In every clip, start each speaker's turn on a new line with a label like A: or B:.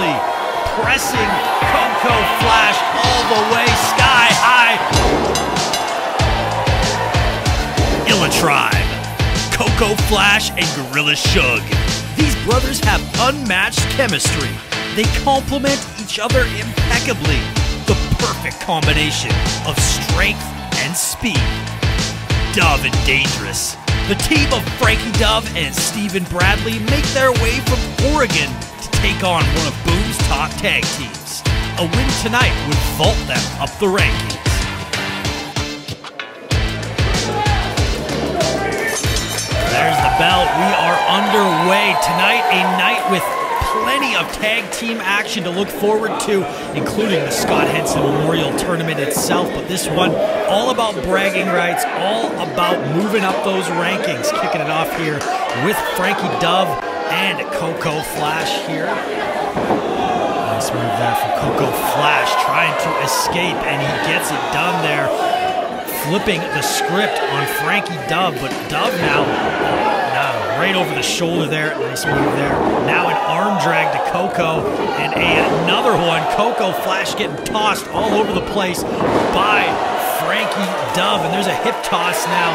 A: Pressing Coco Flash all the way sky high. Illa Tribe, Coco Flash, and Guerrilla Suge. These brothers have unmatched chemistry. They complement each other impeccably. The perfect combination of strength and speed. Duv and Dangerous. The team of Frankie Duv and Steven Bradley make their way from Oregon to take on one of Boom's top tag teams. A win tonight would vault them up the rankings. There's the bell. We are underway tonight. A night with plenty of tag team action to look forward to, including the Scott Henson Memorial Tournament itself. But this one, all about bragging rights, all about moving up those rankings. Kicking it off here with Frankie Duv and Coco Flash here. Nice move there from Coco Flash, trying to escape, and he gets it done there flipping the script on Frankie Duv, but Duv now, now right over the shoulder there. Nice move there. Now an arm drag to Coco, and a, another one. Coco Flash getting tossed all over the place by Frankie Duv, and there's a hip toss now.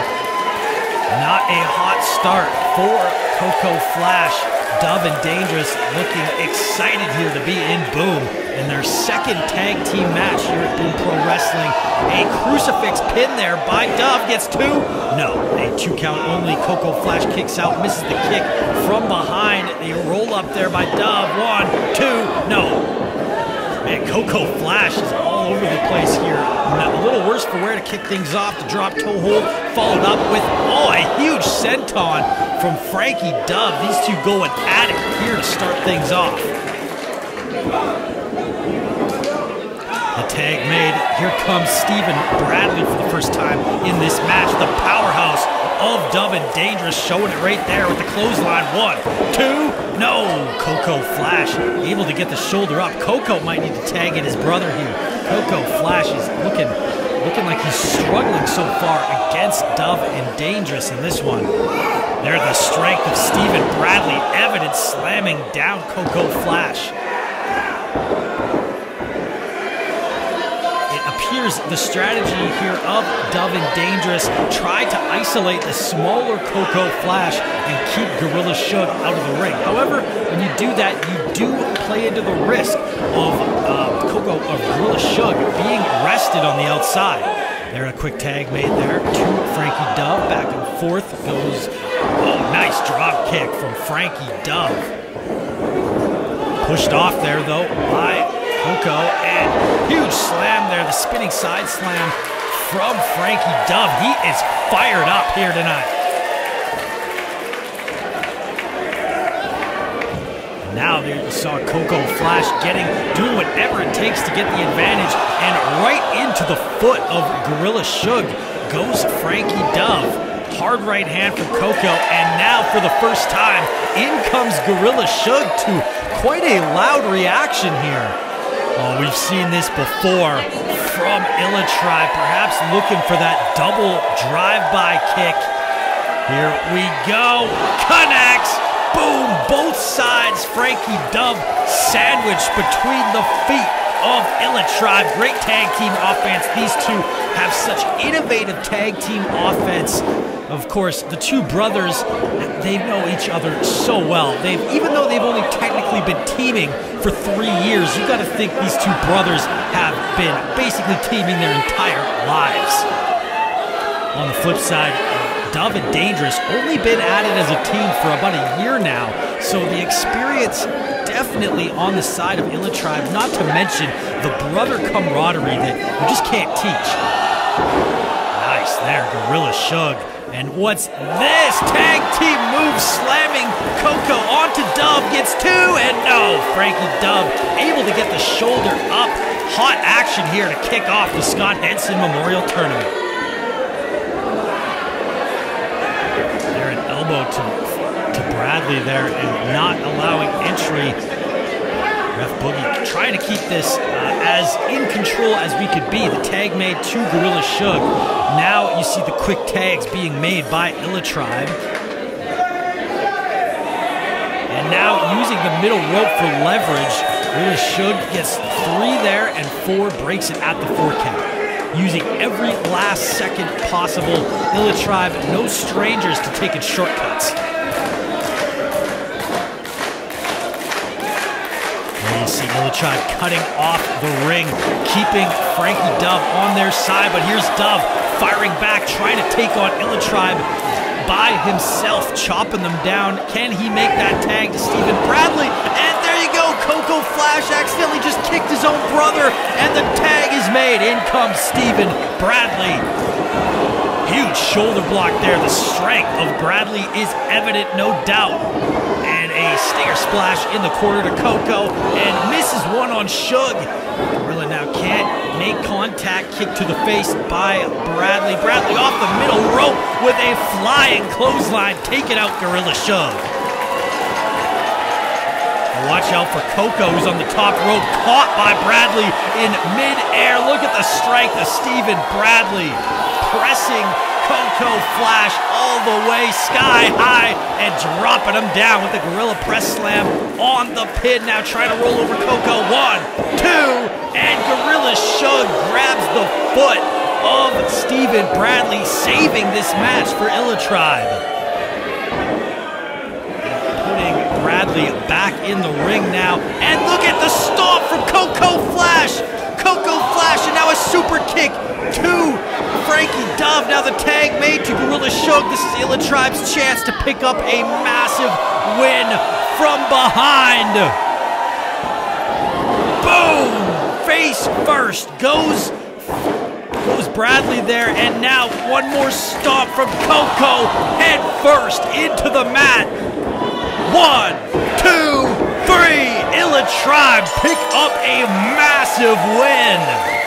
A: Not a hot start for Coco Flash. Duv and Dangerous looking excited here to be in Boom in their second tag team match here at Boom Pro Wrestling. A crucifix pin there by Duv gets two. No, a two count only. Coco Flash kicks out, misses the kick from behind. They roll up there by Duv. One, two, Coco Flash is all over the place here. A little worse for wear to kick things off. The drop toe hold followed up with, oh, a huge senton from Frankie Duv. These two going at it here to start things off. The tag made. Here comes Steven Bradley for the first time in this match. The powerhouse of Duv and Dangerous showing it right there with the clothesline. One, two, no. Coco Flash able to get the shoulder up. Coco might need to tag in his brother here. Coco Flash is looking looking like he's struggling so far against Duv and Dangerous in this one. There, the strength of Steven Bradley, evident slamming down Coco Flash. Appears the strategy here of Duv and Dangerous try to isolate the smaller Coco Flash and keep Guerrilla Suge out of the ring. However, when you do that, you do play into the risk of uh, Coco Guerrilla Suge being arrested on the outside. There, a quick tag made there to Frankie Duv. Back and forth goes. Oh, nice drop kick from Frankie Duv. Pushed off there though by Coco, and huge slam there. The spinning side slam from Frankie Duv. He is fired up here tonight. Now there you saw Coco Flash getting, doing whatever it takes to get the advantage, and right into the foot of Guerrilla Suge goes Frankie Duv. Hard right hand from Coco, and now for the first time, in comes Guerrilla Suge to quite a loud reaction here. Oh, we've seen this before from Illa Tribe, perhaps looking for that double drive-by kick. Here we go, connects. Boom! Both sides, Frankie Duv sandwiched between the feet of Illa Tribe. Great tag team offense. These two have such innovative tag team offense. Of course, the two brothers, they know each other so well. They've even though they've only technically been teaming for three years, you got to think these two brothers have been basically teaming their entire lives. On the flip side, Duv and Dangerous only been at it as a team for about a year now, so the experience definitely on the side of Illa Tribe, not to mention the brother camaraderie that you just can't teach. Nice there, Guerrilla Suge. And what's this? Tag team move slamming Coco onto Duv, gets two, and no, Frankie Duv able to get the shoulder up. Hot action here to kick off the Scott Henson Memorial Tournament. There an elbow to, Bradley there and not allowing entry. Ref Boogie trying to keep this uh, as in control as we could be. The tag made to Guerrilla Suge. Now you see the quick tags being made by Illa Tribe. And now using the middle rope for leverage, Guerrilla Suge gets three there and four breaks it at the four count. Using every last second possible, Illa Tribe, no strangers to taking shortcuts. You see Tribe cutting off the ring, keeping Frankie Duv on their side, but here's Duv firing back, trying to take on Illa Tribe by himself, chopping them down. Can he make that tag to Steven Bradley? And there you go, Coco Flash accidentally just kicked his own brother, and the tag is made. In comes Steven Bradley. Huge shoulder block there. The strength of Bradley is evident, no doubt. And a stinger splash in the corner to Coco, and one on Shug. Gorilla now can't make contact. Kick to the face by Bradley. Bradley off the middle rope with a flying clothesline, Take it out Guerrilla Suge. Watch out for Coco, who's on the top rope, caught by Bradley in mid-air. Look at the strength of Steven Bradley, pressing Coco Flash all the way sky high and dropping him down with the Gorilla Press Slam on the pin. Now trying to roll over Coco. One, two, and Guerrilla Suge grabs the foot of Steven Bradley, saving this match for Illa Tribe. Putting Bradley back in the ring now. And look at Now the tag made to Guerrilla Suge. This is Illa Tribe's chance to pick up a massive win from behind. Boom! Face first goes goes Bradley there, and now one more stomp from Coco, head first into the mat. One, two, three. Illa Tribe pick up a massive win.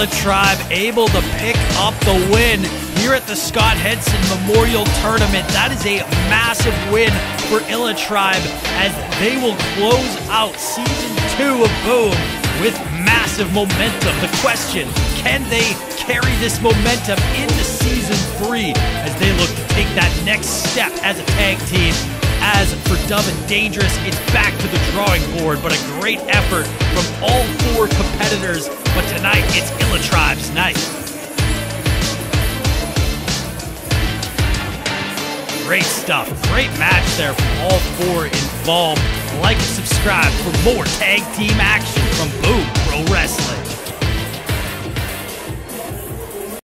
A: Illa Tribe able to pick up the win here at the Scott Henson Memorial Tournament. That is a massive win for Illa Tribe as they will close out season two of Boom with massive momentum. The question, can they carry this momentum into season three as they look to take that next step as a tag team? As for Duv and Dangerous, it's back to the drawing board, but a great effort from all four competitors. But tonight, it's Illa Tribe's night. Great stuff. Great match there from all four involved. Like and subscribe for more tag team action from Boom Pro Wrestling.